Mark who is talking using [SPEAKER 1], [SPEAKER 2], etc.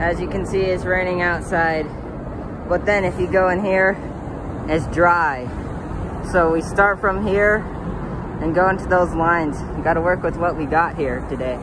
[SPEAKER 1] As you can see, it's raining outside. But then if you go in here, it's dry. So we start from here and go into those lines. You gotta work with what we got here today.